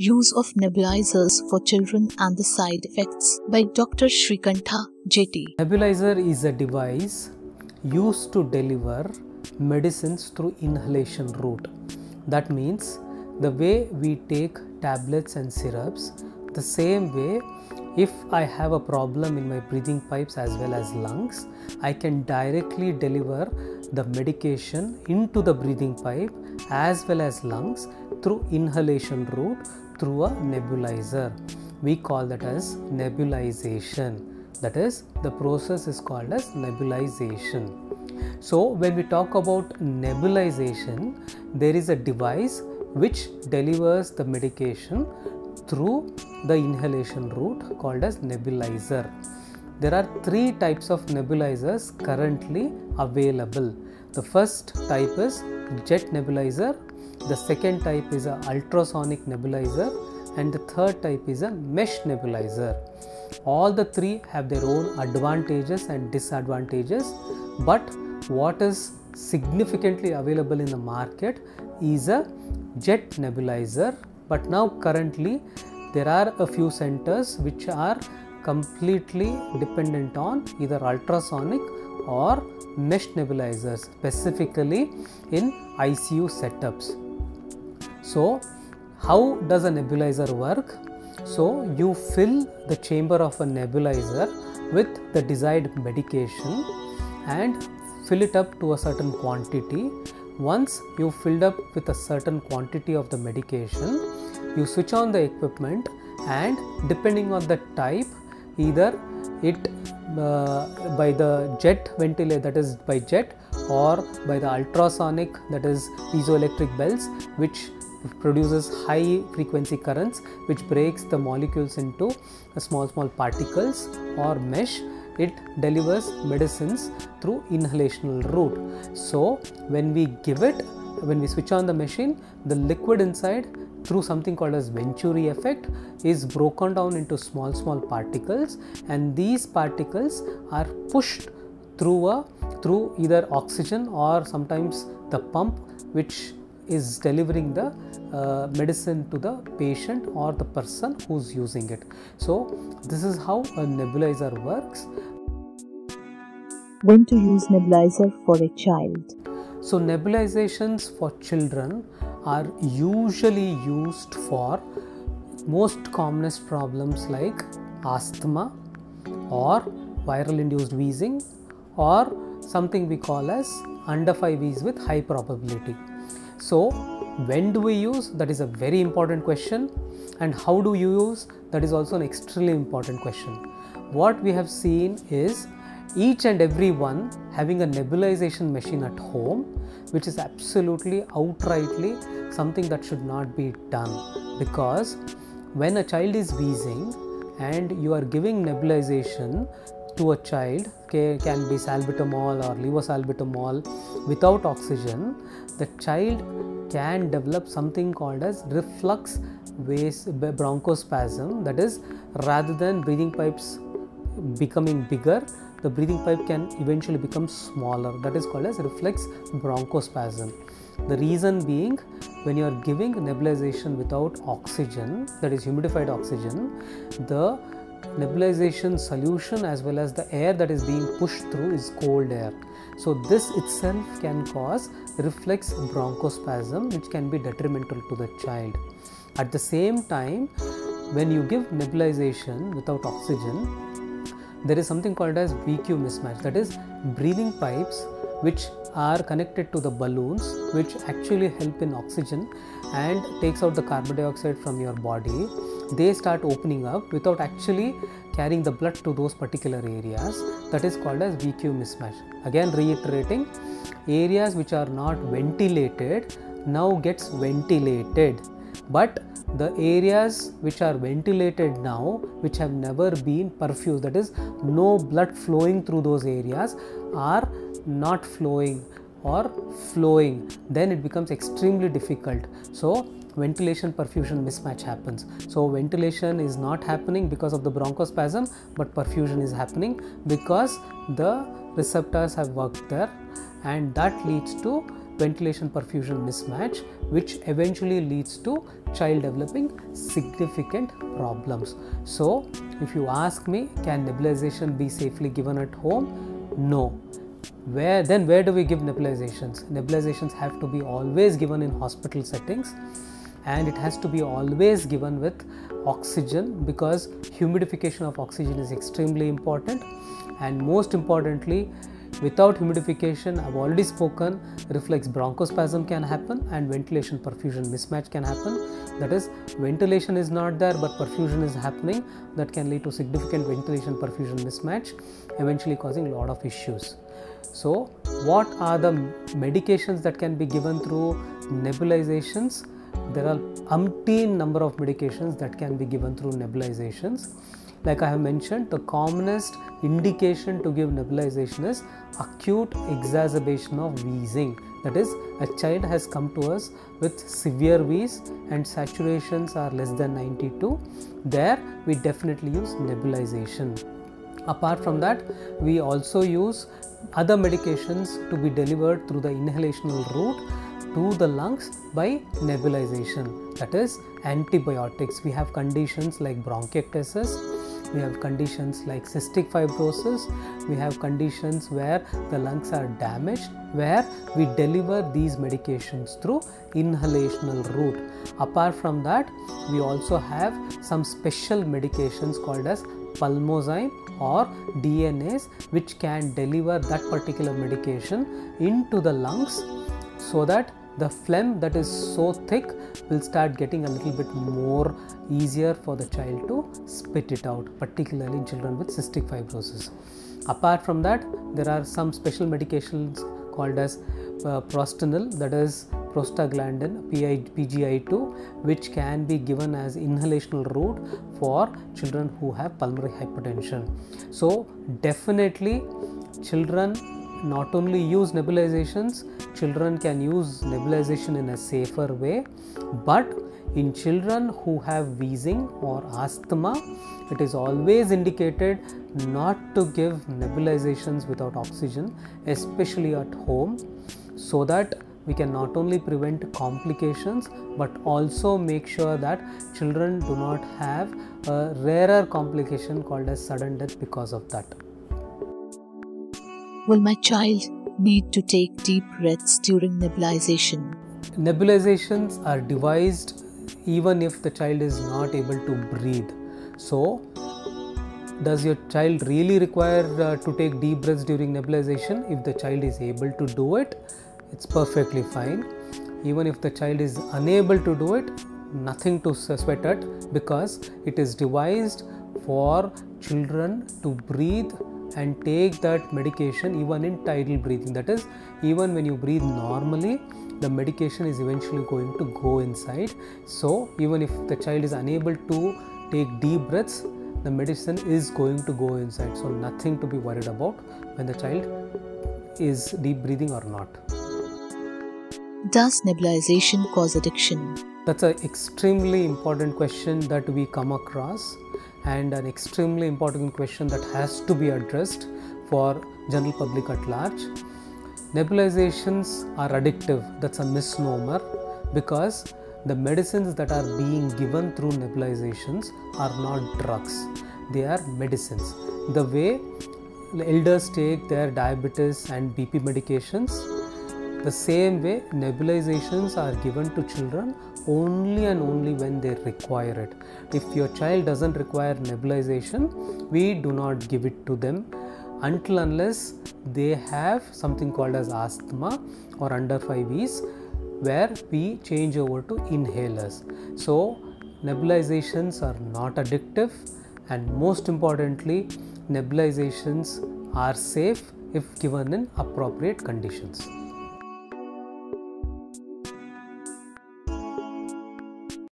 Use of nebulizers for children and the side effects by Dr. Srikanta JT. Nebulizer is a device used to deliver medicines through inhalation route. That means the way we take tablets and syrups, the same way if I have a problem in my breathing pipes as well as lungs, I can directly deliver the medication into the breathing pipe as well as lungs through inhalation route through a nebulizer. We call that as nebulization. That is, the process is called as nebulization. So, when we talk about nebulization, there is a device which delivers the medication through the inhalation route called as nebulizer. There are three types of nebulizers currently available. The first type is jet nebulizer, the second type is a ultrasonic nebulizer and the third type is a mesh nebulizer. All the three have their own advantages and disadvantages but what is significantly available in the market is a jet nebulizer but now currently there are a few centers which are completely dependent on either ultrasonic or mesh nebulizers specifically in ICU setups. So, how does a nebulizer work? So, you fill the chamber of a nebulizer with the desired medication and fill it up to a certain quantity. Once you filled up with a certain quantity of the medication, you switch on the equipment and depending on the type, either it uh, by the jet ventilator that is by jet or by the ultrasonic that is piezoelectric bells which produces high frequency currents which breaks the molecules into small small particles or mesh. It delivers medicines through inhalational route. So when we give it when we switch on the machine the liquid inside through something called as venturi effect is broken down into small small particles and these particles are pushed through a through either oxygen or sometimes the pump which is delivering the uh, medicine to the patient or the person who's using it. So, this is how a nebulizer works. When to use nebulizer for a child? So, nebulizations for children are usually used for most commonest problems like asthma or viral induced wheezing or something we call as under 5 with high probability. So, when do we use? That is a very important question. And how do you use? That is also an extremely important question. What we have seen is each and every one having a nebulization machine at home, which is absolutely outrightly something that should not be done because when a child is wheezing and you are giving nebulization to a child can be salbutamol or levosalbutamol without oxygen the child can develop something called as reflex bronchospasm. That is rather than breathing pipes becoming bigger the breathing pipe can eventually become smaller. That is called as reflex bronchospasm. The reason being when you are giving nebulization without oxygen that is humidified oxygen the nebulization solution as well as the air that is being pushed through is cold air. So this itself can cause reflex bronchospasm which can be detrimental to the child. At the same time when you give nebulization without oxygen there is something called as VQ mismatch that is breathing pipes which are connected to the balloons which actually help in oxygen and takes out the carbon dioxide from your body they start opening up without actually carrying the blood to those particular areas. That is called as VQ mismatch. Again reiterating areas which are not ventilated now gets ventilated. But the areas which are ventilated now which have never been perfused that is no blood flowing through those areas are not flowing or flowing then it becomes extremely difficult. So ventilation perfusion mismatch happens. So ventilation is not happening because of the bronchospasm but perfusion is happening because the receptors have worked there and that leads to ventilation perfusion mismatch which eventually leads to child developing significant problems. So if you ask me can nebulization be safely given at home? No where then where do we give nebulizations? Nebulizations have to be always given in hospital settings and it has to be always given with oxygen because humidification of oxygen is extremely important. And most importantly without humidification i've already spoken reflex bronchospasm can happen and ventilation perfusion mismatch can happen. That is ventilation is not there but perfusion is happening. That can lead to significant ventilation perfusion mismatch eventually causing a lot of issues. So what are the medications that can be given through nebulizations? There are umpteen number of medications that can be given through nebulizations like I have mentioned, the commonest indication to give nebulization is acute exacerbation of wheezing. That is, a child has come to us with severe wheeze and saturations are less than 92. There, we definitely use nebulization. Apart from that, we also use other medications to be delivered through the inhalational route to the lungs by nebulization that is antibiotics we have conditions like bronchiectasis we have conditions like cystic fibrosis. We have conditions where the lungs are damaged where we deliver these medications through inhalational route. Apart from that we also have some special medications called as pulmozyme or DNase which can deliver that particular medication into the lungs so that the phlegm that is so thick will start getting a little bit more easier for the child to spit it out particularly in children with cystic fibrosis. Apart from that there are some special medications called as uh, that is prostaglandin PGI2 which can be given as inhalational route for children who have pulmonary hypertension. So definitely children not only use nebulizations children can use nebulization in a safer way but in children who have wheezing or asthma it is always indicated not to give nebulizations without oxygen especially at home so that we can not only prevent complications but also make sure that children do not have a rarer complication called as sudden death because of that. Will my child need to take deep breaths during nebulization? Nebulizations are devised even if the child is not able to breathe. So, does your child really require uh, to take deep breaths during nebulization? If the child is able to do it, it's perfectly fine. Even if the child is unable to do it, nothing to sweat at because it is devised for children to breathe and take that medication even in tidal breathing. That is even when you breathe normally the medication is eventually going to go inside. So even if the child is unable to take deep breaths the medicine is going to go inside. So nothing to be worried about when the child is deep breathing or not. Does nebulization cause addiction? That's an extremely important question that we come across and an extremely important question that has to be addressed for general public at large. Nebulizations are addictive, that's a misnomer because the medicines that are being given through nebulizations are not drugs, they are medicines. The way elders take their diabetes and BP medications, the same way nebulizations are given to children only and only when they require it. If your child doesn't require nebulization, we do not give it to them until unless they have something called as asthma or under 5es where we change over to inhalers. So nebulizations are not addictive and most importantly nebulizations are safe if given in appropriate conditions.